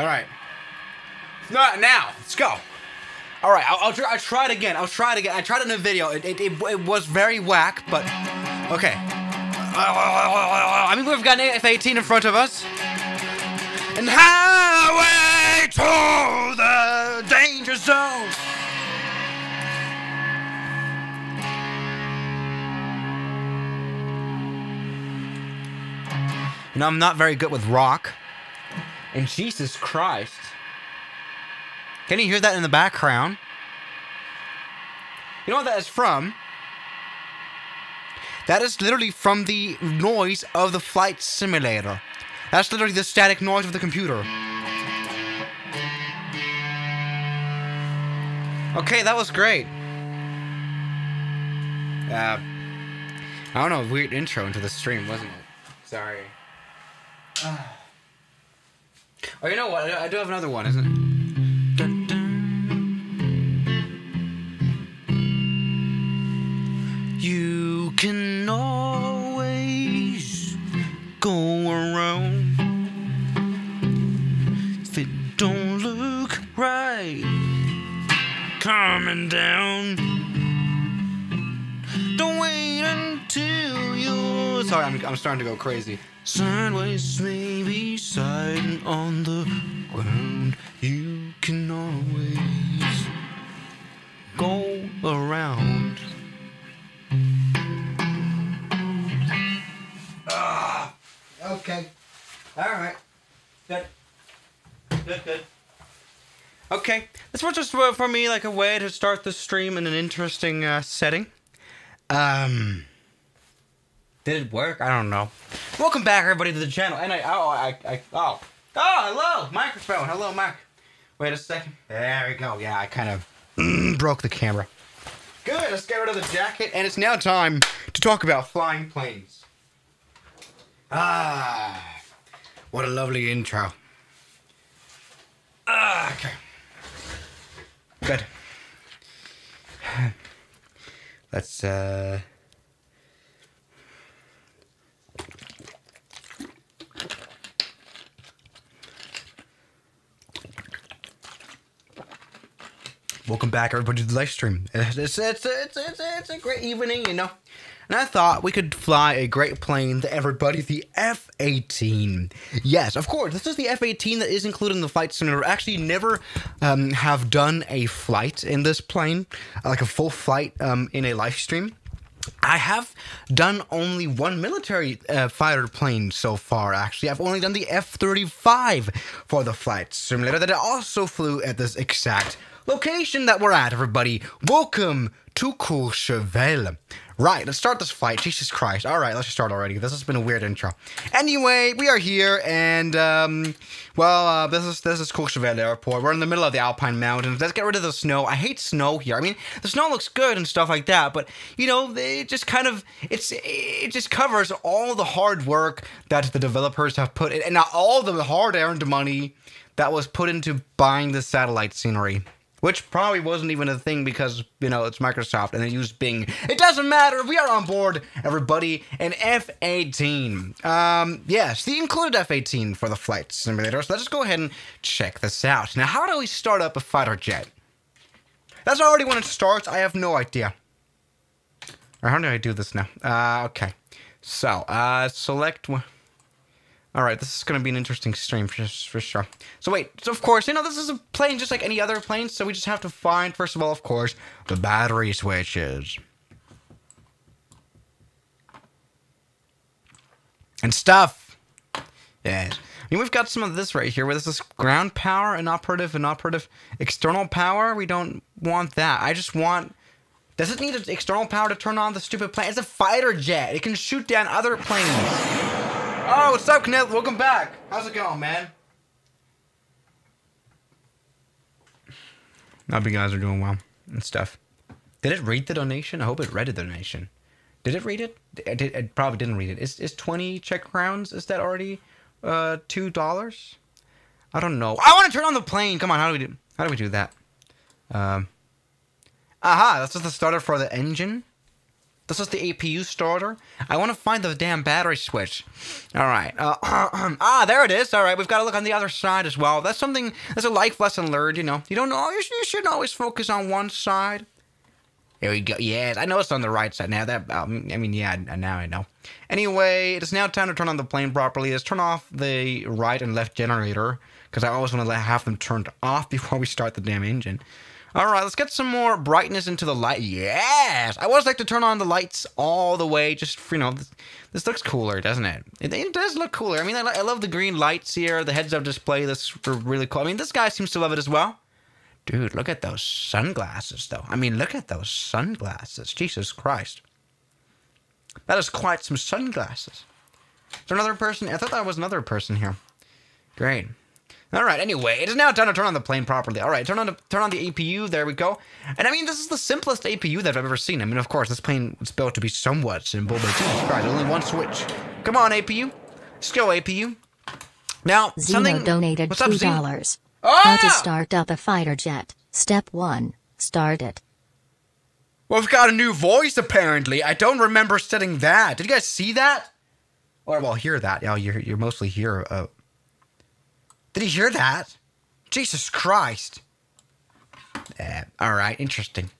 All right. Not now. Let's go. All right. I'll, I'll, try, I'll try it again. I'll try it again. I tried it in a video. It, it, it, it was very whack, but okay. I mean, we've got an F-18 in front of us. And highway to the danger zone. You I'm not very good with rock. And Jesus Christ. Can you hear that in the background? You know what that is from? That is literally from the noise of the flight simulator. That's literally the static noise of the computer. Okay, that was great. Uh, I don't know, weird intro into the stream, wasn't it? Sorry. Oh, you know what? I do have another one, isn't it? You can always go around if it don't look right. Coming down. Until you're. Sorry, I'm, I'm starting to go crazy. Sideways, maybe siding on the ground. You can always go around. Ah, okay. All right. Good. Good, good. Okay, this was just for me like a way to start the stream in an interesting uh, setting. Um. Did it work? I don't know. Welcome back, everybody, to the channel. And I, oh, I, I, oh, oh, hello, microphone. Hello, mic. Wait a second. There we go. Yeah, I kind of broke the camera. Good. Let's get rid of the jacket, and it's now time to talk about flying planes. Ah, what a lovely intro. Ah, okay. Good. Let's uh. Welcome back, everybody, to the live stream. It's, it's, it's, it's, it's, a great evening, you know. And I thought we could fly a great plane to everybody, the F 18. Yes, of course, this is the F 18 that is included in the flight simulator. Actually, never um, have done a flight in this plane, like a full flight um, in a live stream. I have done only one military uh, fighter plane so far, actually. I've only done the F 35 for the flight simulator that I also flew at this exact location that we're at, everybody. Welcome to Courchevel. Right, let's start this fight. Jesus Christ. All right, let's just start already. This has been a weird intro. Anyway, we are here, and um, well, uh, this is this is Courchevel Airport. We're in the middle of the Alpine Mountains. Let's get rid of the snow. I hate snow here. I mean, the snow looks good and stuff like that, but you know, it just kind of it's it just covers all the hard work that the developers have put in, and all the hard-earned money that was put into buying the satellite scenery. Which probably wasn't even a thing because, you know, it's Microsoft and they use Bing. It doesn't matter. We are on board, everybody. An F 18. Um, yes, the included F 18 for the flight simulator. So let's just go ahead and check this out. Now, how do we start up a fighter jet? That's already when it starts. I have no idea. Or how do I do this now? Uh, okay. So, uh, select one. All right, this is going to be an interesting stream for, for sure. So wait, so of course, you know, this is a plane just like any other plane, so we just have to find, first of all, of course, the battery switches. And stuff. Yes. I mean, we've got some of this right here, where this is ground power and operative and operative external power. We don't want that. I just want... Does it need external power to turn on the stupid plane? It's a fighter jet. It can shoot down other planes. Oh, what's up, Kenneth? Welcome back. How's it going, man? Hope you guys are doing well and stuff. Did it read the donation? I hope it read the donation. Did it read it? It, it probably didn't read it. Is, is 20 Czech crowns, is that already uh, $2? I don't know. I want to turn on the plane. Come on, how do we do, how do, we do that? Um, aha, that's just the starter for the engine. This is the APU starter. I want to find the damn battery switch. All right. Uh, ah, there it is. All right. We've got to look on the other side as well. That's something, that's a life lesson learned, you know. You don't know, you, you shouldn't always focus on one side. There we go. Yes, I know it's on the right side now. That um, I mean, yeah, now I know. Anyway, it is now time to turn on the plane properly. Let's turn off the right and left generator because I always want to have them turned off before we start the damn engine. All right, let's get some more brightness into the light. Yes, I always like to turn on the lights all the way. Just you know, this, this looks cooler, doesn't it? it? it? does look cooler. I mean, I, I love the green lights here. The heads-up display. That's really cool. I mean, this guy seems to love it as well. Dude, look at those sunglasses, though. I mean, look at those sunglasses. Jesus Christ. That is quite some sunglasses. Is there another person? I thought that was another person here. Great. All right. Anyway, it is now time to turn on the plane properly. All right, turn on the turn on the APU. There we go. And I mean, this is the simplest APU that I've ever seen. I mean, of course, this plane was built to be somewhat simple, but Jesus Christ, only one switch. Come on, APU. Let's go, APU. Now, Zeno something donated What's up, two Zeno? dollars. Ah! How to start up a fighter jet. Step one. Start it. Well, we've got a new voice apparently. I don't remember setting that. Did you guys see that? Or well, hear that? Yeah, you're you're mostly here. Uh, did you hear that? Jesus Christ! Uh, all right, interesting,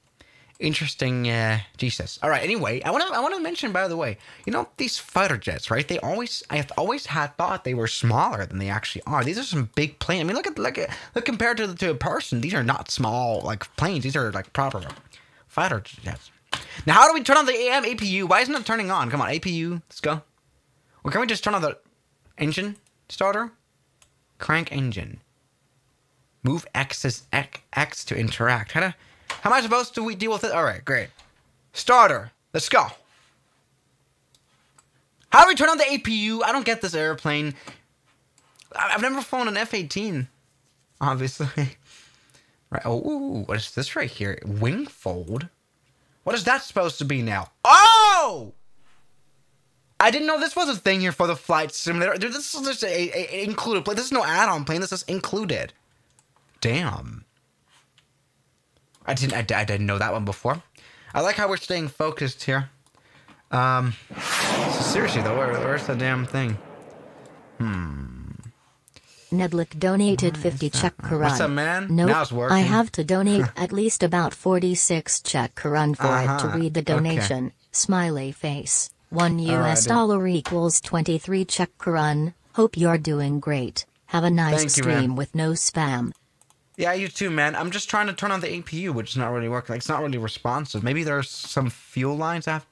interesting. Uh, Jesus. All right. Anyway, I want to I want to mention by the way, you know these fighter jets, right? They always I have always had thought they were smaller than they actually are. These are some big planes. I mean, look at look at look compared to to a person. These are not small like planes. These are like proper fighter jets. Now, how do we turn on the AM APU? Why isn't it turning on? Come on, APU, let's go. Or can we just turn on the engine starter? Crank engine. Move X as X, to interact. How, to, how am I supposed to we deal with it? All right, great. Starter, let's go. How do we turn on the APU? I don't get this airplane. I've never flown an F-18, obviously. Right. Oh, what is this right here? Wing fold. What is that supposed to be now? Oh! I didn't know this was a thing here for the flight simulator. Dude, this is just a, a, included plane. This is no add-on plane. This is included. Damn. I didn't. I, I didn't know that one before. I like how we're staying focused here. Um. So seriously though, where, where's the damn thing? Hmm. Nedlick donated 50 Czech korun. What's up, man? Nope, Now it's working. I have to donate at least about 46 Czech korun for it to Uh-huh, read the okay. donation. Smiley face. 1 US Alrighty. dollar equals 23 Czech korun. Hope you're doing great. Have a nice Thank you, stream with no spam. Yeah, you too, man. I'm just trying to turn on the APU, which is not really working. Like, it's not really responsive. Maybe there's some fuel lines. Have.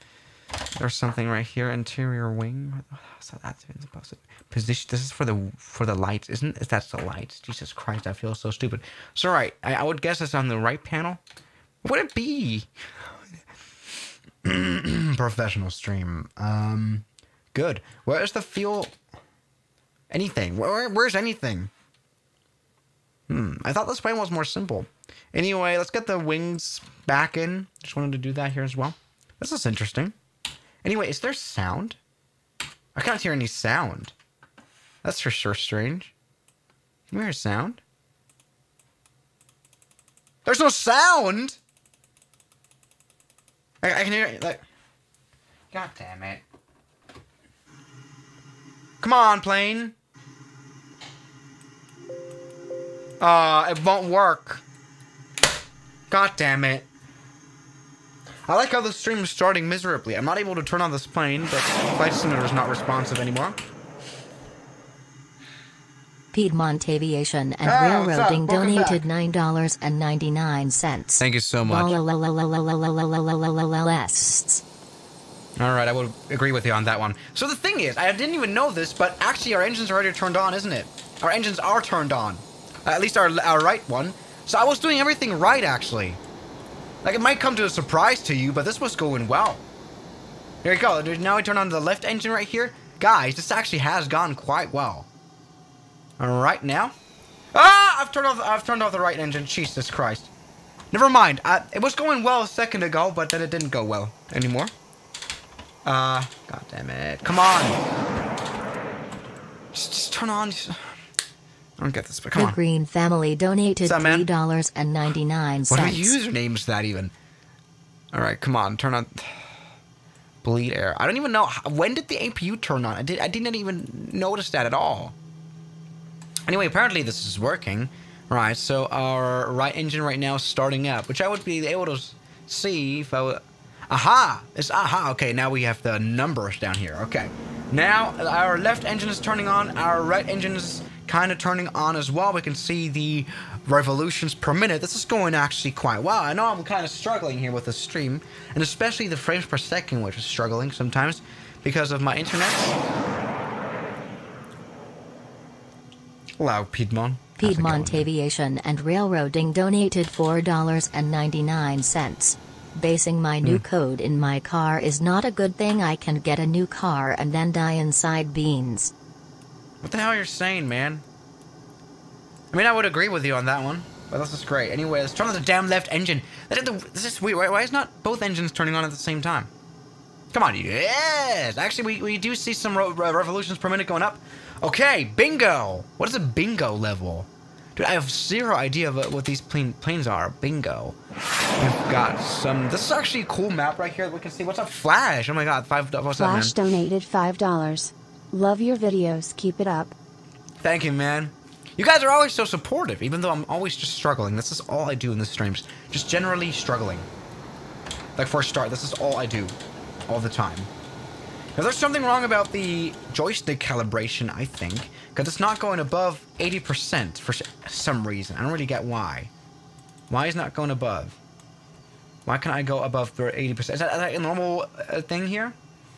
There's something right here. Interior wing. That? That's even supposed to position. This is for the for the lights, isn't? it? That's the lights. Jesus Christ, I feel so stupid. So right, I, I would guess it's on the right panel. What would it be? Professional stream. Um, good. Where is the fuel? Anything? Where, where's anything? Hmm. I thought this plane was more simple. Anyway, let's get the wings back in. Just wanted to do that here as well. This is interesting. Anyway, is there sound? I can't hear any sound. That's for sure strange. Can we hear sound? There's no sound! I, I can hear it, like... God damn it. Come on, plane. Uh, it won't work. God damn it. I like how the stream is starting miserably. I'm not able to turn on this plane, but Flight Simulator is not responsive anymore. Piedmont Aviation and Ah. Railroading donated $9.99. Thank you so much. Less. All right, I would agree with you on that one. So the thing is, I didn't even know this, but actually our engines are already turned on, isn't it? Our engines are turned on. Uh, at least our, our right one. So I was doing everything right, actually. Like, it might come to a surprise to you, but this was going well. Here we go. Now we turn on the left engine right here. Guys, this actually has gone quite well. All right, now. Ah! I've turned off. I've turned off the right engine. Jesus Christ. Never mind. I, it was going well a second ago, but then it didn't go well anymore. Uh, god damn it. Come on. Just, just turn on. I don't get this, but come The on. Green family donated What's up, man? $3.99. What are usernames that even? Alright, come on, turn on. bleed air. I don't even know when did the APU turn on. I did. I didn't even notice that at all. Anyway, apparently this is working. Right. So our right engine right now is starting up, which I would be able to see if I would. Aha! It's aha. Okay, now we have the numbers down here. Okay. Now our left engine is turning on. Our right engine is kind of turning on as well. We can see the revolutions per minute. This is going actually quite well. I know I'm kind of struggling here with the stream, and especially the frames per second, which is struggling sometimes because of my internet. Hello, Piedmont. Piedmont? Aviation and Railroading donated $4.99. Basing my new hmm. code in my car is not a good thing. I can get a new car and then die inside beans. What the hell you're saying, man? I mean, I would agree with you on that one, but this is great. Anyway, let's turn on the damn left engine. That is the- This is weird. Why, why is not both engines turning on at the same time? Come on, yes! Actually, we, we do see some revolutions per minute going up. Okay, bingo! What is a bingo level? Dude, I have zero idea of what, what these plane, planes are. Bingo. We've got some... This is actually a cool map right here that we can see. What's up? Flash! Oh my god, five... Oh, What's man? Flash donated $5. Love your videos, keep it up. Thank you, man. You guys are always so supportive, even though I'm always just struggling. This is all I do in the streams. Just generally struggling. Like for a start, this is all I do. All the time. Now there's something wrong about the joystick calibration, I think. Because it's not going above 80% for some reason. I don't really get why. Why is not going above? Why can't I go above the 80%? Is that, is that a normal uh, thing here?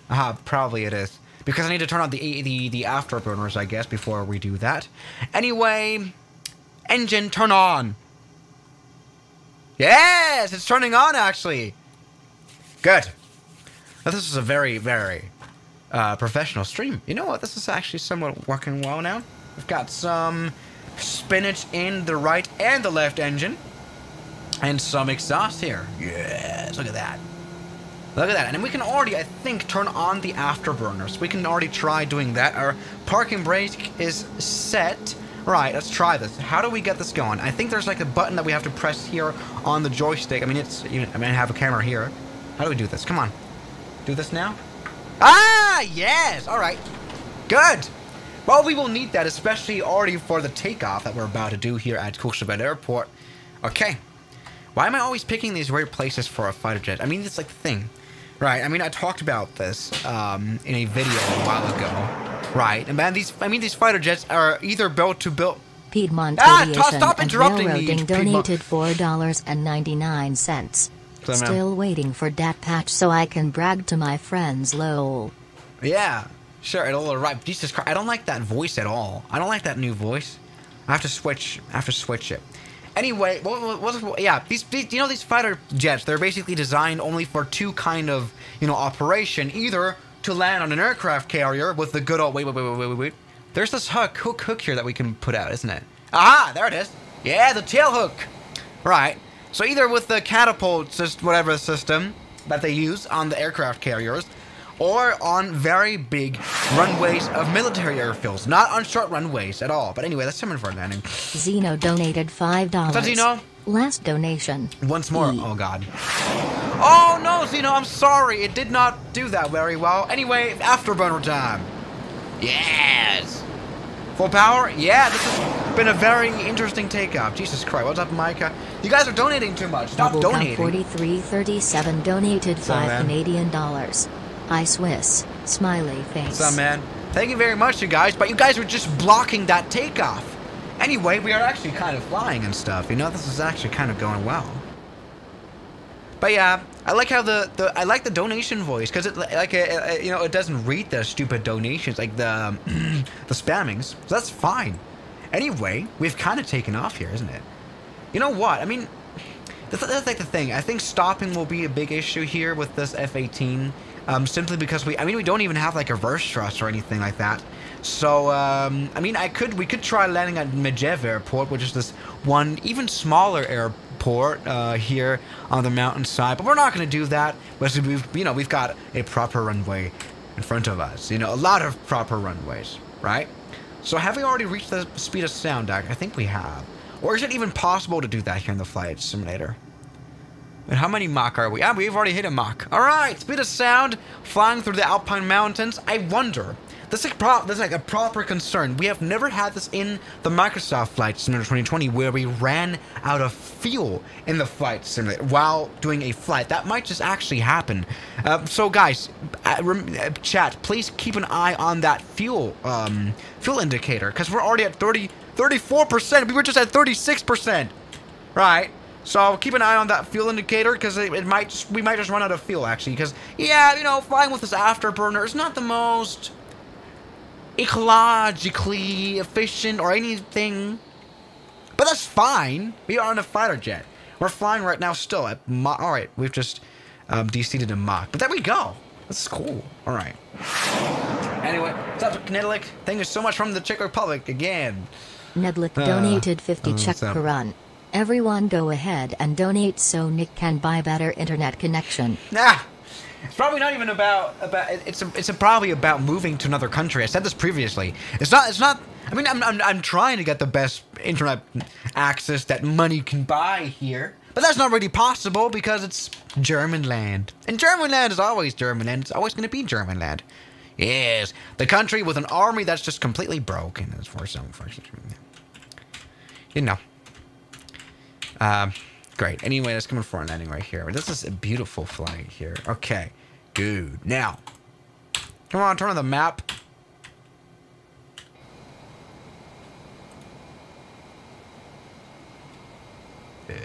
Aha, probably it is. Because I need to turn on the the the afterburners, I guess, before we do that. Anyway, engine turn on. Yes, it's turning on actually. Good. Now, this is a very very uh, professional stream. You know what? This is actually somewhat working well now. We've got some spinach in the right and the left engine, and some exhaust here. Yes, look at that. Look at that. And we can already, I think, turn on the afterburners. We can already try doing that. Our parking brake is set. Right, let's try this. How do we get this going? I think there's like a button that we have to press here on the joystick. I mean, it's, I mean, I have a camera here. How do we do this? Come on. Do this now? Ah, yes. All right. Good. Well, we will need that, especially already for the takeoff that we're about to do here at Cooksuban Airport. Okay. Why am I always picking these weird places for a fighter jet? I mean, it's like the thing. Right, I mean, I talked about this um, in a video a while ago. Right, and man, these, I mean, these fighter jets are either built to build... Piedmont Ah, Aviation stop interrupting me, Railroading Piedmont. donated $4.99. So, ma'am. Still waiting for dat patch so I can brag to my friends lol. Yeah, sure, it'll arrive. Jesus Christ, I don't like that voice at all. I don't like that new voice. I have to switch. I have to switch it. Anyway, what, what, what, yeah, these, these, you know, these fighter jets, they're basically designed only for two kind of, you know, operation. Either to land on an aircraft carrier with the good old, wait, wait, wait, wait, wait, wait, wait. There's this hook, hook, hook here that we can put out, isn't it? Aha, there it is. Yeah, the tail hook. Right. So either with the catapult, system, whatever system that they use on the aircraft carriers, or on very big runways of military airfields, not on short runways at all. But anyway, that's something for landing. Zeno donated $5. that Zeno? Last donation. Once more. E. Oh god. Oh no, Zeno, I'm sorry. It did not do that very well. Anyway, afterburner time. Yes. Full power? Yeah, this has been a very interesting takeoff. Jesus Christ, what's up, Micah? You guys are donating too much. Stop Bubblegum donating. 4337 donated up, 5 man? Canadian dollars. I Swiss. Smiley face. What's up, man? Thank you very much, you guys. But you guys were just blocking that takeoff. Anyway, we are actually kind of flying and stuff. You know, this is actually kind of going well. But yeah, I like how the, the I like the donation voice because it like uh, uh, you know it doesn't read the stupid donations like the the spammings. So that's fine. Anyway, we've kind of taken off here, isn't it? You know what? I mean, that's, that's like the thing. I think stopping will be a big issue here with this F-18, um, simply because we. I mean, we don't even have like a reverse thrust or anything like that. So, um, I mean, I could we could try landing at Méribel Airport, which is this one even smaller airport uh, here on the mountainside. But we're not going to do that we've you know we've got a proper runway in front of us. You know, a lot of proper runways, right? So have we already reached the speed of sound? I think we have. Or is it even possible to do that here in the flight simulator? And how many Mach are we? Ah, we've already hit a Mach. All right, speed of sound, flying through the Alpine Mountains. I wonder. This is, pro- this is like a proper concern. We have never had this in the Microsoft Flight Simulator 2020 where we ran out of fuel in the flight simulator while doing a flight. That might just actually happen. Uh, so, guys, uh, uh, chat, please keep an eye on that fuel um, fuel indicator because we're already at 30, 34%. We were just at 36%. Right. So keep an eye on that fuel indicator because it, it, might we might just run out of fuel actually because yeah you know flying with this afterburner is not the most ecologically efficient or anything. But that's fine. We are on a fighter jet. We're flying right now still at Mach all right we've just um, deseated a Mach. But there we go. That's cool. All right. Anyway what's up Knedlick thank you so much from the Czech Republic again. Nedlick Uh, donated 50 uh, Czech what's up? per run. Everyone go ahead and donate so Nick can buy better internet connection. Nah, it's probably not even about about. It's a, it's a probably about moving to another country. I said this previously. It's not. It's not. I mean, I'm, I'm I'm trying to get the best internet access that money can buy here, but that's not really possible because it's German land, and German land is always German land. It's always going to be German land. Yes, the country with an army that's just completely broken as far as some you know. Um, great. Anyway, that's coming for a landing right here. This is a beautiful flight here. Okay, good. Now, come on, turn on the map. We've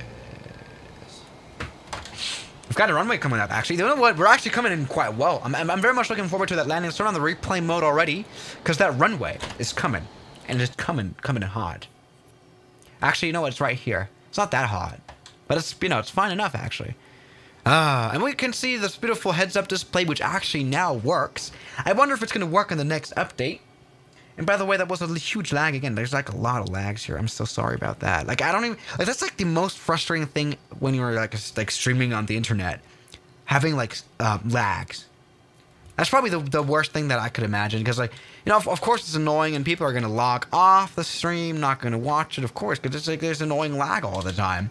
got a runway coming up, actually. You know what? We're actually coming in quite well. I'm, I'm, I'm very much looking forward to that landing. Let's turn on the replay mode already, because that runway is coming. And it's coming, coming in hot. Actually, you know what? It's right here. It's not that hot. But it's, you know, it's fine enough, actually. Ah, and we can see this beautiful heads-up display, which actually now works. I wonder if it's going to work in the next update. And by the way, that was a huge lag again. There's like a lot of lags here. I'm so sorry about that. Like I don't even like that's like the most frustrating thing when you're like like streaming on the internet, having like uh, lags. That's probably the, the worst thing that I could imagine because like you know of, of course it's annoying and people are gonna log off the stream, not gonna watch it of course because it's like there's annoying lag all the time,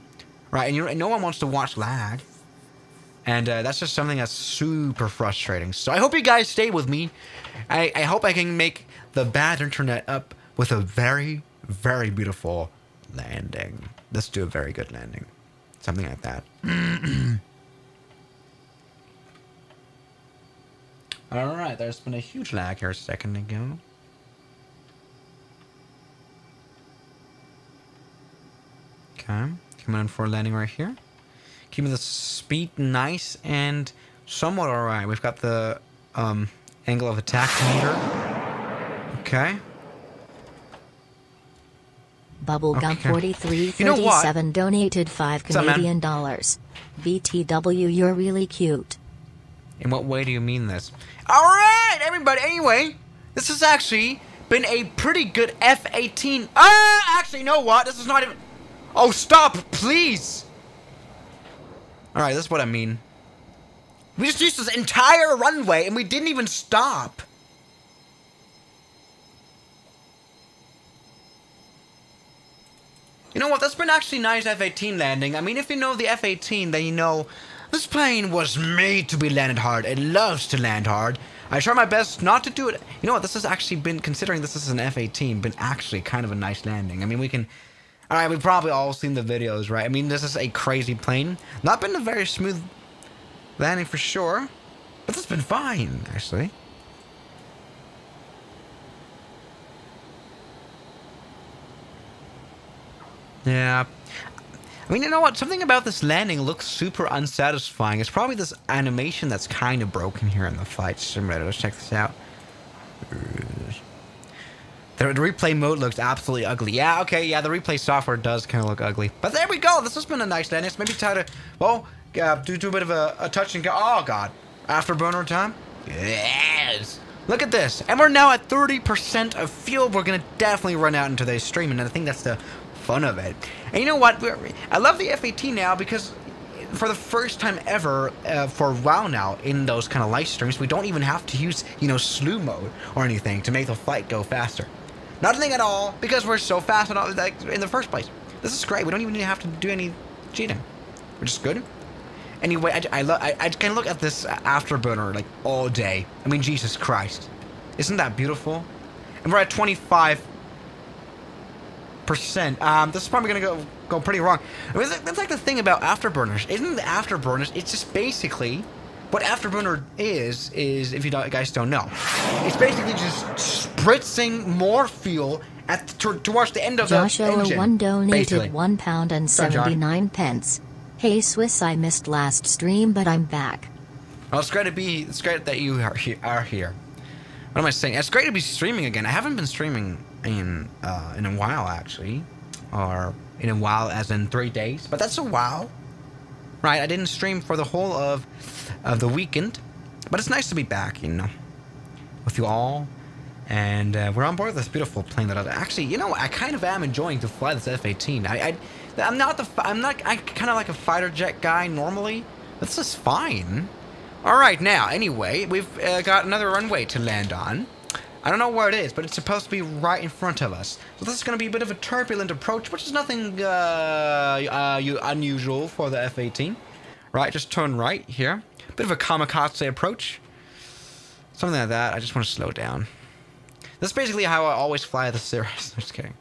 right? And no one wants to watch lag. And uh, that's just something that's super frustrating. So I hope you guys stay with me. I, I hope I can make the bad internet up with a very, very beautiful landing. Let's do a very good landing. Something like that. Alright, there's been a huge lag here a second ago. Okay, in for landing right here. Keeping the speed nice and somewhat alright. We've got the um, angle of attack meter. Okay. Bubblegum Okay. forty three You know thirty what? seven donated five What's up. Canadian dollars. BTW, you're really cute. In what way do you mean this? Alright, everybody, anyway, this has actually been a pretty good F-18. Ah, actually, you know what? This is not even... Oh, stop, please! Alright, this is what I mean. We just used this entire runway and we didn't even stop. You know what? That's been actually nice F-18 landing. I mean, if you know the F-18, then you know this plane was made to be landed hard. It loves to land hard. I try my best not to do it. You know what? This has actually been, considering this is an F-18, been actually kind of a nice landing. I mean, we can... Alright, we've probably all seen the videos, right? I mean, this is a crazy plane. Not been a very smooth landing for sure. But it's been fine, actually. Yeah. I mean, you know what? Something about this landing looks super unsatisfying. It's probably this animation that's kind of broken here in the flight simulator. Let's check this out. The, the replay mode looks absolutely ugly. Yeah, okay, yeah, the replay software does kind of look ugly. But there we go. This has been a nice landing. It's maybe time to, well, uh, do, do a bit of a, a touch and go. Oh, God. Afterburner time? Yes. Look at this. And we're now at 30% of fuel. We're going to definitely run out in today's stream. And I think that's the fun of it. And you know what? We're, I love the F-18 now because for the first time ever, uh, for a while now, in those kind of live streams, we don't even have to use, you know, slew mode or anything to make the flight go faster. Nothing at all, because we're so fast in, like, in the first place. This is great. We don't even have to do any cheating, which is good. Anyway, I, I, I, I can look at this afterburner like all day. I mean, Jesus Christ. Isn't that beautiful? And we're at 25 percent. Um, this is probably gonna go go pretty wrong. I mean, that's like the thing about afterburners. Isn't the afterburners? It's just basically what afterburner is. Is if you don't, guys don't know, it's basically just spritzing more fuel at to, towards the end of Joshua the engine. one donated basically. one pound and seventy nine pence. Hey Swiss, I missed last stream, but I'm back. Well, it's great to be. It's great that you are here. Are here. What am I saying? It's great to be streaming again. I haven't been streaming in uh, in a while actually, or in a while as in three days. But that's a while, right? I didn't stream for the whole of of the weekend, but it's nice to be back. You know, with you all, and uh, we're on board this beautiful plane that I actually, you know, I kind of am enjoying to fly this F-18. I, I I'm not the I'm not I kind of like a fighter jet guy normally. This is fine. All right, now, anyway, we've uh, got another runway to land on. I don't know where it is, but it's supposed to be right in front of us. So this is going to be a bit of a turbulent approach, which is nothing uh, uh, unusual for the F-18. Right, just turn right here. Bit of a kamikaze approach. Something like that. I just want to slow down. That's basically how I always fly the Cirrus. Just kidding.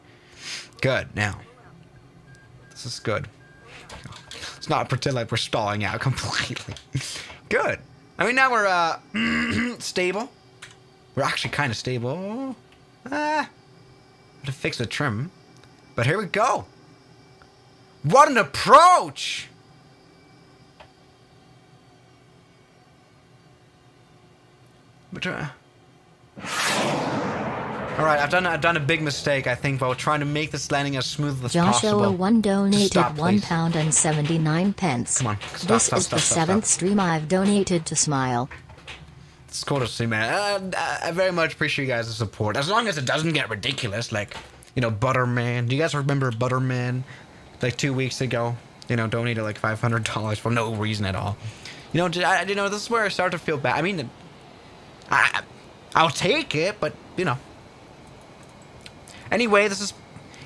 Good, now. This is good. Let's not pretend like we're stalling out completely. Good. I mean, now we're uh stable. We're actually kind of stable. Ah, to fix the trim, but here we go. What an approach! But, uh, all right, I've done I've done a big mistake. I think while trying to make this landing as smooth as Joshua possible. one donated Stop, one pound and seventy nine pence. Come on, stop, this stop, is the seventh stream I've donated to Smile. It's cool to see, man. Uh, I very much appreciate you guys' support. As long as it doesn't get ridiculous, like, you know, Butterman. Do you guys remember Butterman? Like two weeks ago, you know, donated like five hundred dollars for no reason at all. You know, I, you know, this is where I start to feel bad. I mean, I, I'll take it, but you know. Anyway, this is.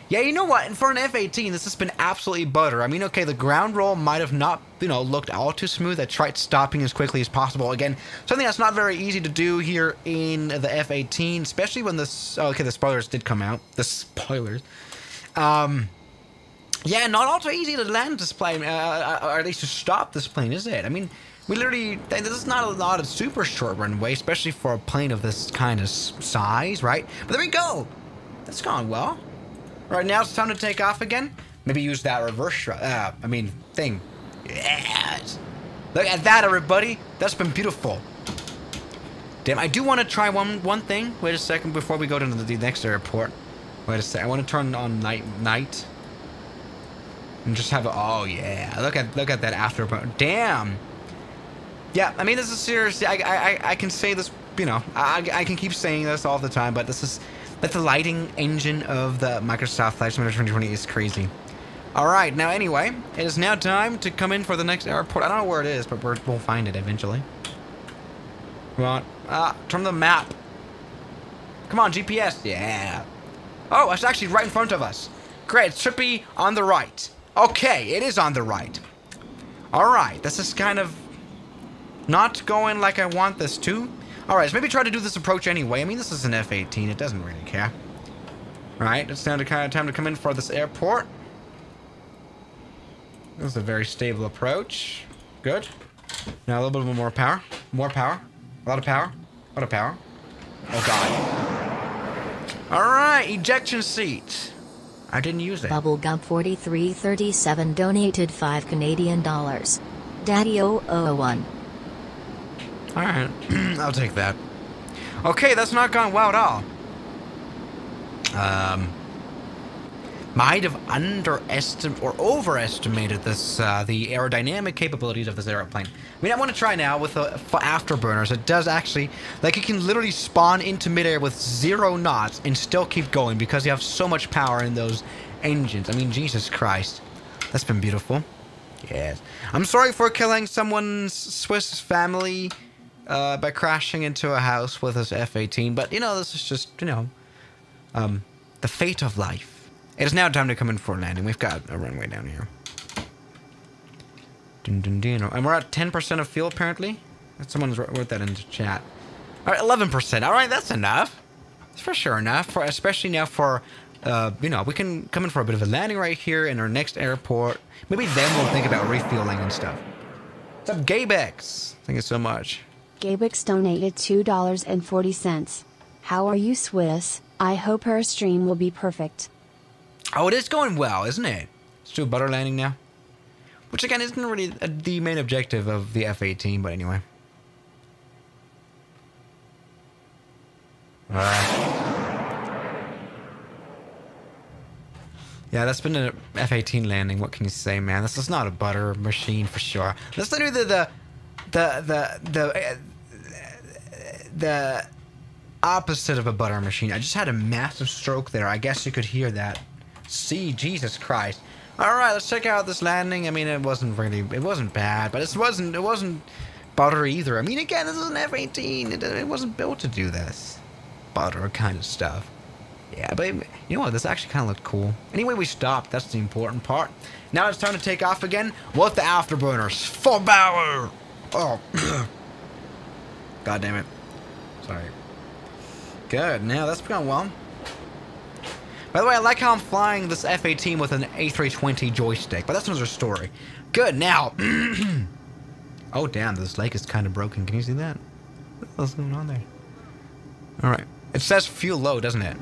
Yeah, you know what? And for an F-18, this has been absolutely butter. I mean, okay, the ground roll might have not, you know, looked all too smooth. I tried stopping as quickly as possible. Again, something that's not very easy to do here in the F-18, especially when this. Oh, okay, the spoilers did come out. The spoilers. Um. Yeah, not all too easy to land this plane, uh, or at least to stop this plane, is it? I mean, we literally. This is not a lot of super short runway, especially for a plane of this kind of size, right? But there we go. That's gone well. Right now it's time to take off again. Maybe use that reverse. Uh, I mean, thing. Yes. Look at that, everybody. That's been beautiful. Damn, I do want to try one one thing. Wait a second before we go to the, the next airport. Wait a sec. I want to turn on night night. And just have a. Oh yeah. Look at look at that afterburn. Damn. Yeah, I mean this is seriously. I I I- I can say this. You know, I I can keep saying this all the time, but this is that the lighting engine of the Microsoft Flight Simulator 2020 is crazy. All right, now anyway, it is now time to come in for the next airport. I don't know where it is, but we're, we'll find it eventually. Come on, ah, turn the map. Come on, GPS. Yeah. Oh, it's actually right in front of us. Great, it should be on the right. Okay, it is on the right. All right, this is kind of not going like I want this to. All right, so maybe try to do this approach anyway. I mean, this is an F-18. It doesn't really care. Right, it's now to kind of time to come in for this airport. This is a very stable approach. Good. Now a little bit more power. More power. A lot of power. A lot of power. Oh god. All right, ejection seat. I didn't use it. Bubblegum forty three thirty seven donated five Canadian dollars. Daddy 001. All right, I'll take that. Okay, that's not gone well at all. Um, might have underestimated or overestimated this uh, the aerodynamic capabilities of this aeroplane. I mean, I want to try now with the afterburners. It does actually, like, it can literally spawn into midair with zero knots and still keep going because you have so much power in those engines. I mean, Jesus Christ, that's been beautiful. Yes. I'm sorry for killing someone's Swiss family uh, by crashing into a house with his F-18, but you know, this is just, you know, um, the fate of life. It is now time to come in for landing. We've got a runway down here. Dun, dun, dun. And we're at 10% of fuel, apparently. Someone's wrote that into chat. All right, 11%. All right, that's enough. It's for sure enough, for especially now for, uh, you know, we can come in for a bit of a landing right here in our next airport. Maybe then we'll think about refueling and stuff. What's up, Gabex? Thank you so much. Gabex donated $2.40. How are you, Swiss? I hope her stream will be perfect. Oh, it is going well, isn't it? Let's do a butter landing now. Which again isn't really the main objective of the F-18, but anyway. Yeah, that's been an F-18 landing. What can you say, man? This is not a butter machine for sure. Let's do the the the the the, the opposite of a butter machine. I just had a massive stroke there. I guess you could hear that. See, Jesus Christ. All right, let's check out this landing. I mean, it wasn't really, it wasn't bad, but it wasn't, it wasn't butter either. I mean, again, this is an F-18. It, it wasn't built to do this butter kind of stuff. Yeah, but you know what? This actually kind of looked cool. Anyway, we stopped. That's the important part. Now it's time to take off again with the afterburners. Full power. Oh, God damn it. Sorry. Good. Now that's going well. By the way, I like how I'm flying this F-18 with an A320 joystick, but that's another story. Good. Now. oh damn, this lake is kind of broken. Can you see that? What's going on there? All right. It says fuel low, doesn't it?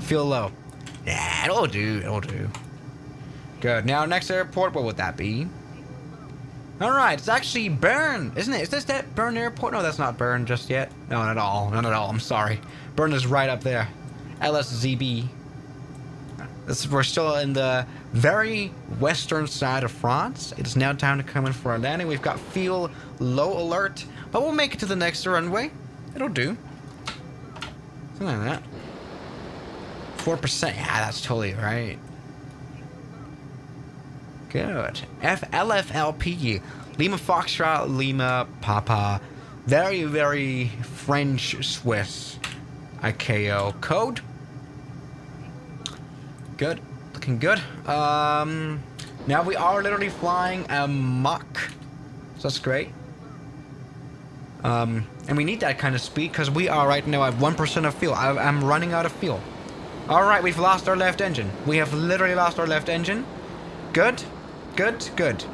Fuel low. Yeah, it'll do. It'll do. Good. Now, next airport, what would that be? Alright, it's actually Bern, isn't it? Is this that Bern airport? No, that's not Bern just yet. No, not at all. Not at all. I'm sorry. Bern is right up there. LSZB. This, we're still in the very western side of France. It is now time to come in for a landing. We've got fuel low alert, but we'll make it to the next runway. It'll do. Something like that. 4%. Yeah, that's totally right. Good. F LFLP. Lima Foxtrot, Lima Papa. Very, very French Swiss. ICAO code. Good. Looking good. Um, now we are literally flying a Mach. So that's great. Um, and we need that kind of speed because we are right now at 1% of fuel. I, I'm running out of fuel. Alright, we've lost our left engine. We have literally lost our left engine. Good. Good, good.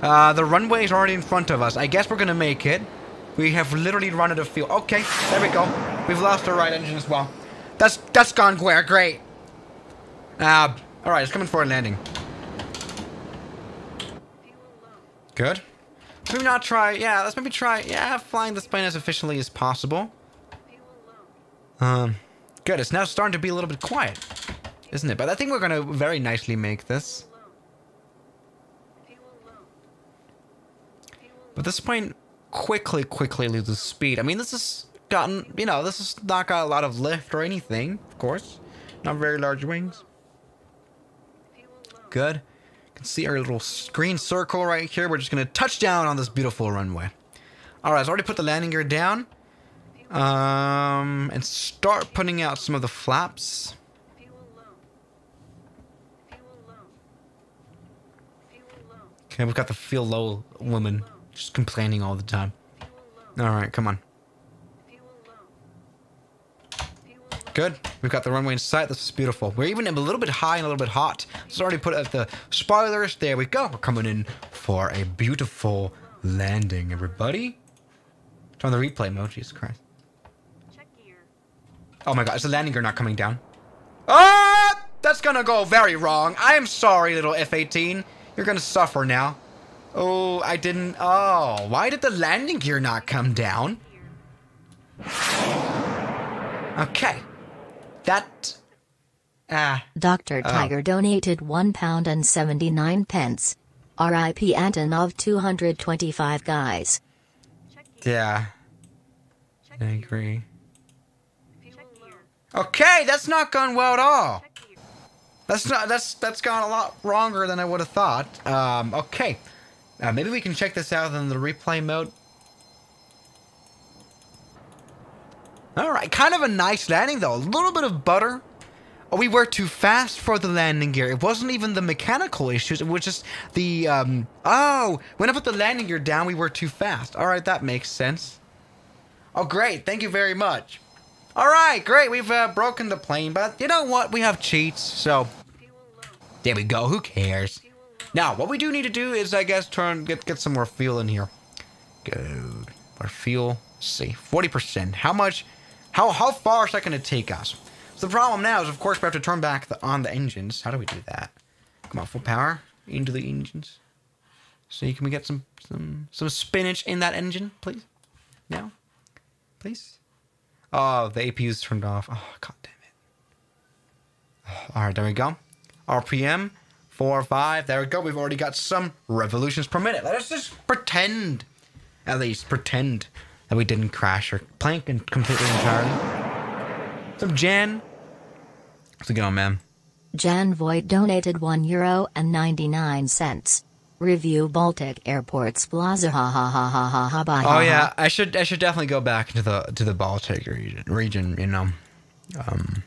Uh, the runway is already in front of us. I guess we're gonna make it. We have literally run out of fuel. Okay, there we go. We've lost our right engine as well. That's that's gone where great. Uh, all right, it's coming for a landing. Good. Let's maybe not try. Yeah, let's maybe try. Yeah, flying this plane as efficiently as possible. Um, good. It's now starting to be a little bit quiet, isn't it? But I think we're gonna very nicely make this. But this plane quickly, quickly loses speed. I mean, this has gotten, you know, this has not got a lot of lift or anything, of course. Not very large wings. Good. You can see our little green circle right here. We're just going to touch down on this beautiful runway. All right, I've already put the landing gear down. Um, and start putting out some of the flaps. Okay, we've got the feel low woman just complaining all the time. All right, come on. Good. We've got the runway in sight. This is beautiful. We're even a little bit high and a little bit hot. Let's already put out the spoilers. There we go. We're coming in for a beautiful landing, everybody. Turn the replay mode. Jesus Christ. Oh my god, is the landing gear not coming down? Ah! That's gonna go very wrong. I am sorry, little F-18. You're gonna suffer now. Oh, I didn't... Oh, why did the landing gear not come down? Okay. That... Ah. Dr. Oh. Tiger donated one pound and 79 pence. RIP Antonov 225 guys. Yeah. I agree. Okay, that's not gone well at all. That's not that's that's gone a lot wronger than I would have thought. Um, okay. Uh, maybe we can check this out in the replay mode. All right, kind of a nice landing though. A little bit of butter. we were too fast for the landing gear. It wasn't even the mechanical issues. It was just the um. Oh, when I put the landing gear down, we were too fast. All right, that makes sense. Oh, great! Thank you very much. All right, great. We've uh, broken the plane, but you know what? We have cheats, so there we go. Who cares? Now, what we do need to do is, I guess, turn get get some more fuel in here. Good. Our fuel, see, forty percent. How much? How how far is that going to take us? So the problem now is, of course, we have to turn back the, on the engines. How do we do that? Come on, full power into the engines. See, can we get some some some spinach in that engine, please? Now, please. Oh, the APU's turned off. Oh, god damn it. Oh, all right, there we go. RPM, four, five. There we go. We've already got some revolutions per minute. Let us just pretend, at least pretend, that we didn't crash or plank and completely entirely. Some Jan. How's it going, man? Jan Voigt donated 1 euro and 99 cents. Review Baltic airports plaza ha ha ha ha ha ha bye. Oh yeah, I should I should definitely go back to the to the Baltic region. Region, you know. Um,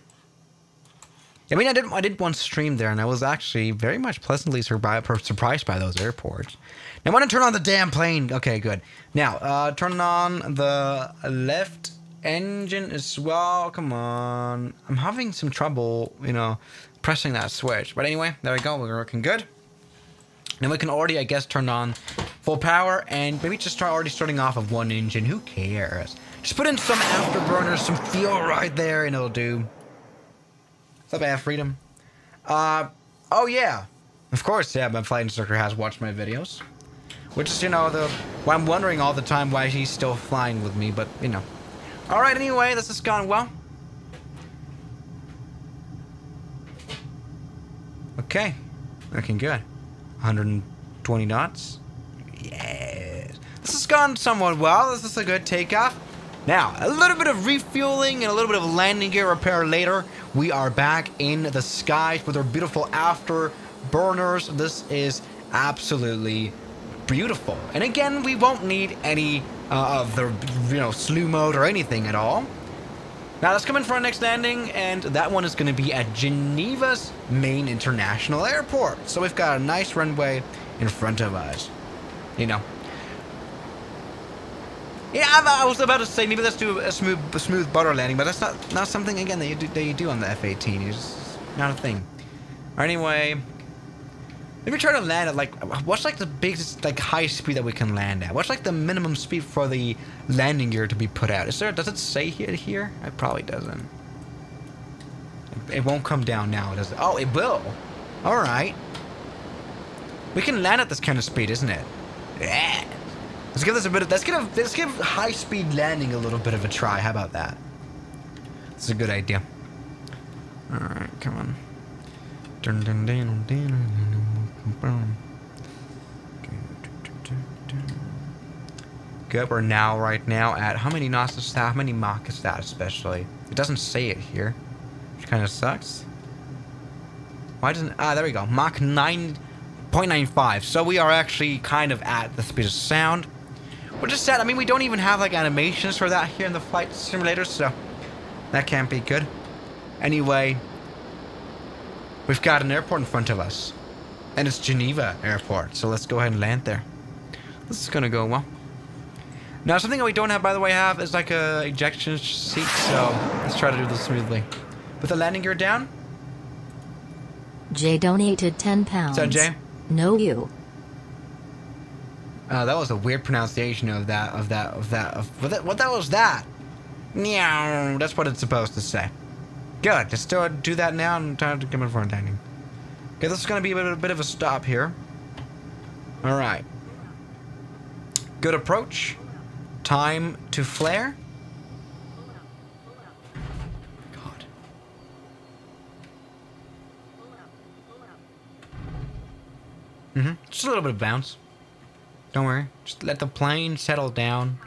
I mean, I did I did one stream there, and I was actually very much pleasantly surprised surprised by those airports. Now, I want to turn on the damn plane. Okay, good. Now, uh, turn on the left engine as well. Come on, I'm having some trouble, you know, pressing that switch. But anyway, there we go. We're working good. Now we can already, I guess, turn on full power and maybe just start already starting off of one engine. Who cares? Just put in some afterburners, some fuel right there, and it'll do. What's up, Freedom? Uh, oh yeah. Of course, yeah, my flight instructor has watched my videos. Which is, you know, the... Well, I'm wondering all the time why he's still flying with me, but, you know. Alright, anyway, this has gone well. Okay. Looking good. 120 knots. Yes. This has gone somewhat well. This is a good takeoff. Now, a little bit of refueling and a little bit of landing gear repair later. We are back in the skies with our beautiful afterburners. This is absolutely beautiful. And again, we won't need any uh, of the, you know, slew mode or anything at all. Now let's come in for our next landing, and that one is going to be at Geneva's main international airport. So we've got a nice runway in front of us. You know. Yeah, I, I was about to say maybe let's do a smooth, a smooth butter landing, but that's not not something again that you do, that you do on the F-18. It's not a thing. Or anyway, maybe try to land at like what's like the biggest like high speed that we can land at? What's like the minimum speed for the landing gear to be put out? Is there? Does it say here? Here? It probably doesn't. It won't come down now, does it? Oh, it will. All right. We can land at this kind of speed, isn't it? Yeah. Let's give this a bit of. Let's give. Let's give high speed landing a little bit of a try. How about that? It's a good idea. All right, come on. Dun, dun, dun, dun. Good. We're now right now at how many knots is that? How many Mach is that? Especially, it doesn't say it here, which kind of sucks. Why doesn't? Ah, there we go. Mach nine point nine five. So we are actually kind of at the speed of sound. Which is sad. I mean, we don't even have like animations for that here in the flight simulator, so that can't be good. Anyway, we've got an airport in front of us, and it's Geneva Airport. So let's go ahead and land there. This is gonna go well. Now, something that we don't have, by the way, have is like a ejection seat. So let's try to do this smoothly. With the landing gear down. Jay donated 10 pounds. that Jay? No, you. Uh, that was a weird pronunciation of that, of that, of that, of what that, what that was that? Meow. That's what it's supposed to say. Good. Just do, do that now and time to come in for a landing. Okay, this is to be a bit, a bit of a stop here. All right. Good approach. Time to flare. God. Mm-hmm. Just a little bit of bounce. Don't worry. Just let the plane settle down.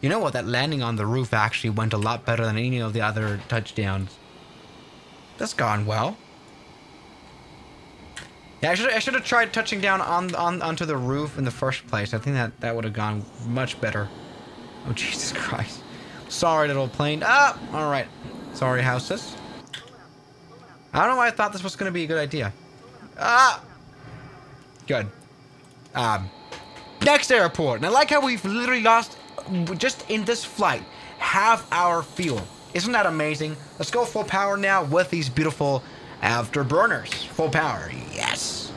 You know what? That landing on the roof actually went a lot better than any of the other touchdowns. That's gone well. Yeah, I should I should have tried touching down on on onto the roof in the first place. I think that that would have gone much better. Oh Jesus Christ! Sorry, little plane. Ah, all right. Sorry, houses. I don't know why I thought this was gonna be a good idea. Ah, good. Um, next airport. And I like how we've literally lost just in this flight half our fuel. Isn't that amazing? Let's go full power now with these beautiful afterburners. Full power, yes.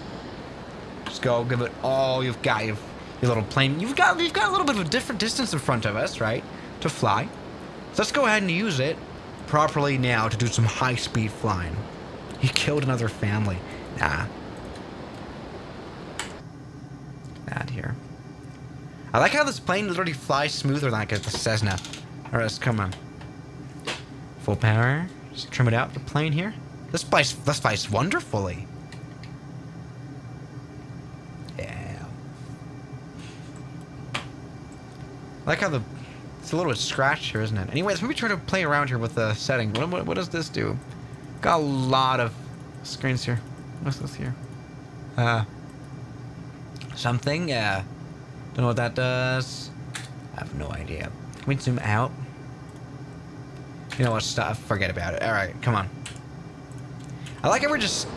Let's go, give it all you've got. You've, your little plane. You've got you've got a little bit of a different distance in front of us, right? To fly. So let's go ahead and use it properly now to do some high-speed flying. He killed another family. Nah. That here. I like how this plane literally flies smoother than like a Cessna. Alright, let's come on. Full power. Just trim it out the plane here. This flies this flies wonderfully. Yeah. I like how the it's a little bit scratched here, isn't it? Anyways, let me try to play around here with the setting. What, what, what does this do? Got a lot of screens here. What's this here? Uh, something. Uh, don't know what that does. I have no idea. Can we zoom out? You know what? Stuff. Forget about it. All right, come on. I like how we're just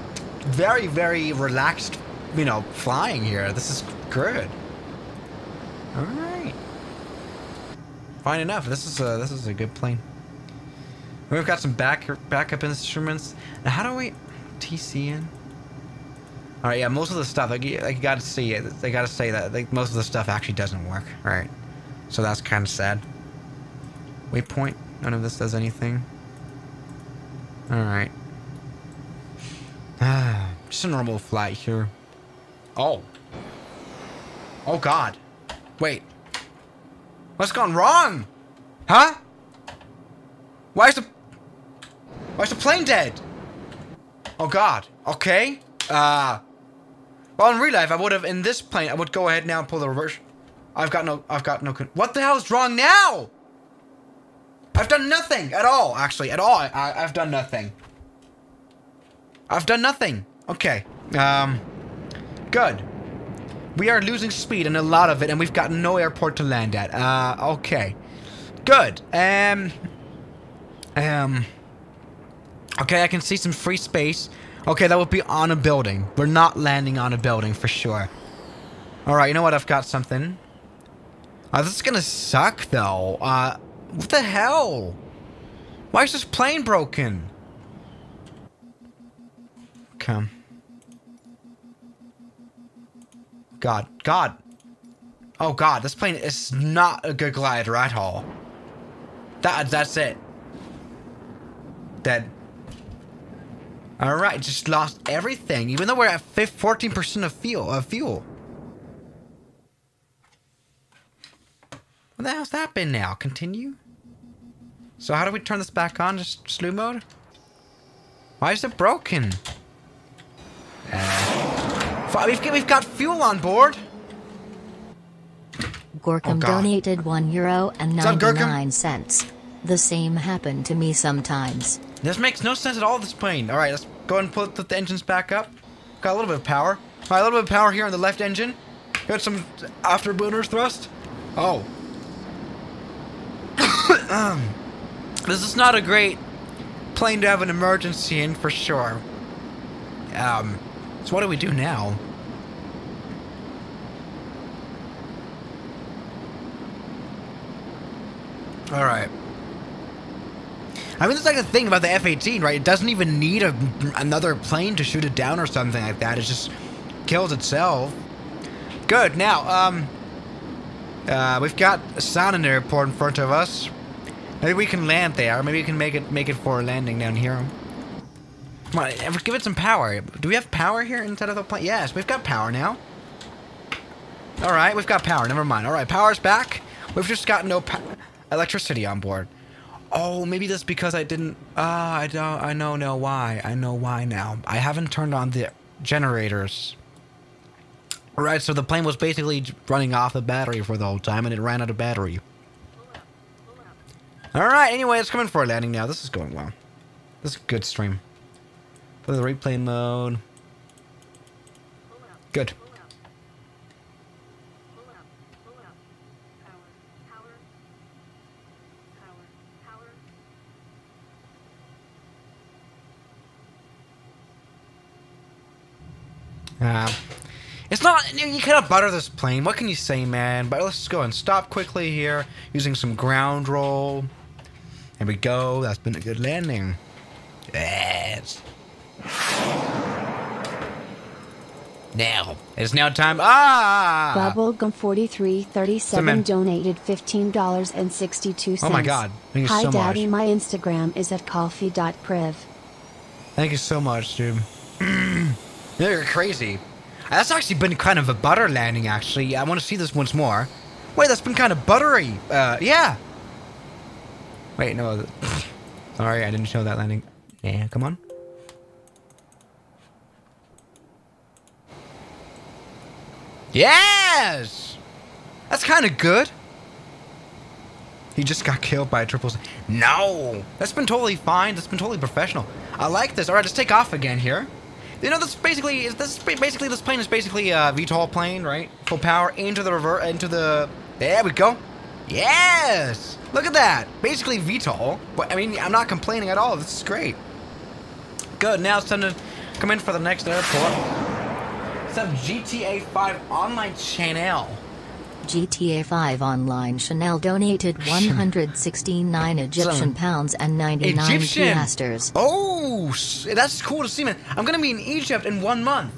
very, very relaxed. You know, flying here. This is good. All right. Fine enough. This is a this is a good plane. We've got some back backup instruments. Now, how do we TC in? All right, yeah, most of the stuff like you, like you got to see it. They got to say that like most of the stuff actually doesn't work. Right, so that's kind of sad. Waypoint. None of this does anything. All right. Ah, just a normal flight here. Oh. Oh God. Wait. What's gone wrong? Huh? Why is the... Why is the plane dead? Oh god. Okay. Uh... Well, in real life, I would have, in this plane, I would go ahead now and pull the reverse. I've got no, I've got no, what the hell is wrong now? I've done nothing at all, actually, at all. I, I, I've done nothing. I've done nothing. Okay. Um, good. We are losing speed and a lot of it, and we've got no airport to land at. Uh, okay. Good. Um, um, okay, I can see some free space. Okay, that would be on a building. We're not landing on a building for sure. Alright, you know what? I've got something. Uh, this is gonna suck, though. Uh, what the hell? Why is this plane broken? Come. God. God. Oh, God. This plane is not a good glider at all. That, that's it. Dead. Alright, just lost everything. Even though we're at 14% of fuel. Of fuel. What the hell's that been now? Continue? So how do we turn this back on? Just slew mode? Why is it broken? Uh, we've, we've got fuel on board. Gorkum Oh, donated 1 euro and up, cents. The same happened to me sometimes. This makes no sense at all, this plane. Alright, let's go and put, the engines back up. Got a little bit of power. Alright, a little bit of power here on the left engine. Got some afterburner thrust. Oh. um, this is not a great plane to have an emergency in for sure. Um, so what do we do now? Alright. I mean, that's like the thing about the F-18, right? It doesn't even need a, another plane to shoot it down or something like that. It just kills itself. Good. Now, um, uh, we've got Sonnen Airport in the report in front of us. Maybe we can land there. Maybe we can make it make it for a landing down here. Come on, uh, give it some power. Do we have power here inside of the plane? Yes, we've got power now. All right, we've got power. Never mind. All right, power's back. We've just got no pa- electricity on board. Oh, maybe that's because I didn't. Ah, I don't. I know know why. I know why now. I haven't turned on the generators. Right, so the plane was basically running off the battery for the whole time, and it ran out of battery. All right. Anyway, it's coming for a landing now. This is going well. This is a good stream. For the replay mode. Good. Uh, it's not. You cannot butter this plane. What can you say, man? But let's just go and stop quickly here using some ground roll. There we go. That's been a good landing. Yes. Now it's now time. Ah! Bubblegum forty three thirty seven Cement. donated fifteen dollars and sixty two cents. Oh my God. Thank you Hi so Daddy, much. my Instagram is at coffee.priv. Thank you so much, dude. You're crazy. That's actually been kind of a butter landing, actually. I want to see this once more. Wait, that's been kind of buttery. Uh, yeah. Wait, no. Sorry, I didn't show that landing. Yeah, come on. Yes! That's kind of good. He just got killed by a triple. No, that's been totally fine. That's been totally professional. I like this. All right, let's take off again here. You know, this basically is this ba- basically this plane is basically a VTOL plane, right? Full power into the rever into the. There we go. Yes, look at that. Basically VTOL. But I mean, I'm not complaining at all. This is great. Good. Now it's time to come in for the next airport. Some GTA 5 online channel. GTA 5 Online Chanel donated 169 Egyptian pounds and 99 Egyptian. piasters. Oh, that's cool to see, man. I'm gonna be in Egypt in one month.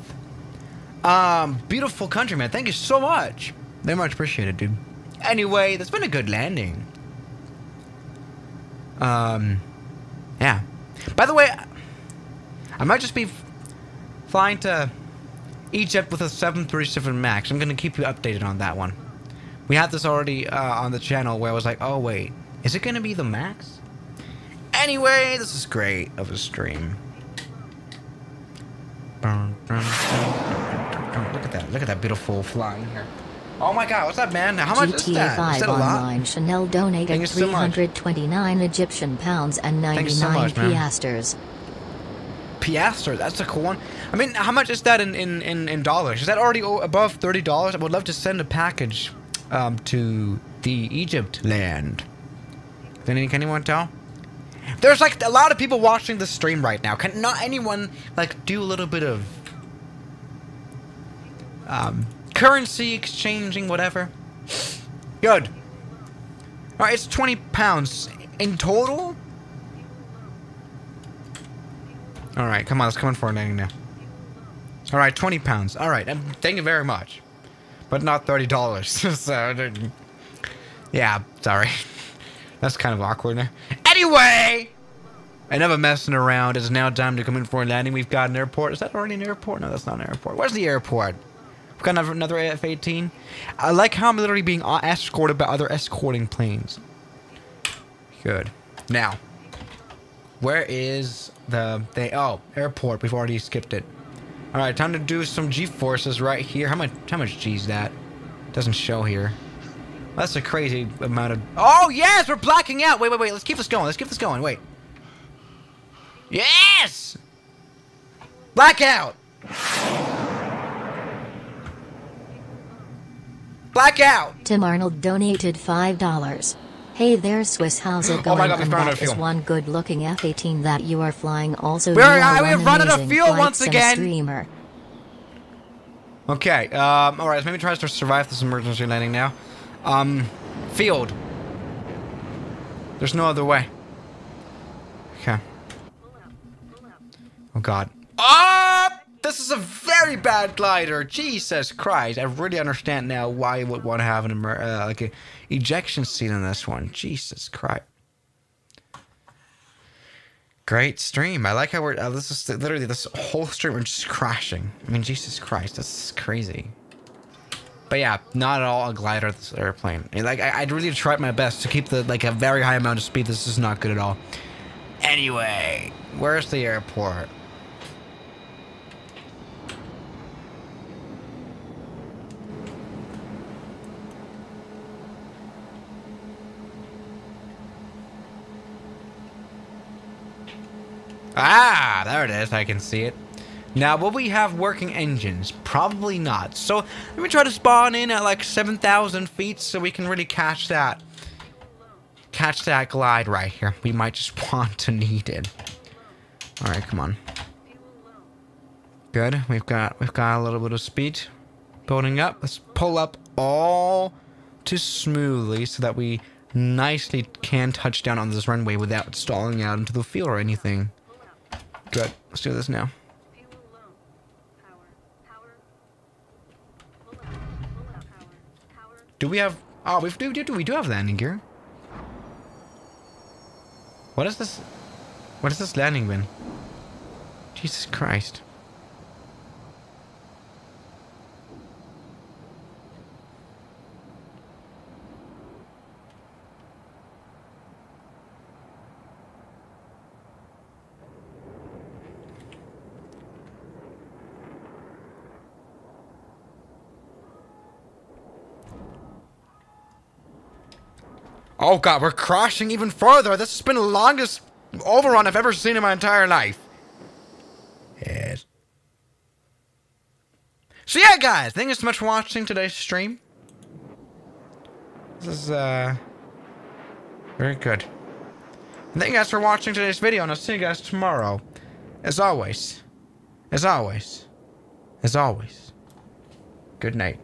Um, beautiful country, man. Thank you so much. Very much appreciated, dude. Anyway, that's been a good landing. Um, yeah. By the way, I might just be flying to Egypt with a 737 Max. I'm gonna keep you updated on that one. We had this already uh, on the channel where I was like, oh wait, is it gonna be the Max? Anyway, this is great of a stream. Look at that! Look at that beautiful flying here. Oh my God, what's that, man? How much is that? 5 Is that a lot? Online Chanel Thank donated you so much. 329 Egyptian pounds and 99 so much, piasters. Piaster, that's a cool one. I mean, how much is that in, in, in, in dollars? Is that already above thirty dollars? I would love to send a package um, to the Egypt land. Can, any, anyone tell? There's like a lot of people watching the stream right now. Can not anyone like do a little bit of um, currency exchanging, whatever? Good. All right, it's twenty pounds in total. All right, come on, let's come in for a landing now. All right, 20 pounds. All right, um, thank you very much. But not $30. so, yeah, sorry. That's kind of awkward. Anyway, enough of messing around. It's now time to come in for a landing. We've got an airport. Is that already an airport? No, that's not an airport. Where's the airport? We've got another, another F-18. I like how I'm literally being escorted by other escorting planes. Good. Now, where is the they? Oh, airport. We've already skipped it. All right, time to do some G forces right here. How much? How much G's that? Doesn't show here. That's a crazy amount of. Oh yes, we're blacking out. Wait, wait, wait. Let's keep this going. Let's keep this going. Wait. Yes. Blackout. Blackout. Tim Arnold donated $5. Hey there, Swiss. How's it Oh my going? God, and that is one good-looking F-18 that you are flying. Also, We're- you are I- we've run out of fuel once again. Streamer. Okay, um, alright, let's maybe try to survive this emergency landing now. Um, field. There's no other way. Okay. Oh god. Ah! This is a very bad glider. Jesus Christ. I really understand now why you would want to have an uh, like a ejection seat in this one. Jesus Christ. Great stream. I like how we're. Uh, this is literally this whole stream. We're just crashing. I mean, Jesus Christ, that's crazy. But yeah, not at all a glider. This airplane. Like I, I really tried my best to keep the like a very high amount of speed. This is not good at all. Anyway, where's the airport? Ah, there it is. I can see it. Now, will we have working engines? Probably not. So, let me try to spawn in at like 7,000 feet so we can really catch that. Catch that glide right here. We might just want to need it. Alright, come on. Good. We've got we've got a little bit of speed building up. Let's pull up all too smoothly so that we nicely can touch down on this runway without stalling out into the field or anything. Good. Let's do this now. Do we have? Oh, we do. Do we do have landing gear? What is this? What is this landing bin? Jesus Christ. Oh god, we're crashing even further. This has been the longest overrun I've ever seen in my entire life. Yes. So yeah, guys, thank you so much for watching today's stream. This is, uh, very good. Thank you guys for watching today's video, and I'll see you guys tomorrow. As always, as always, as always, good night.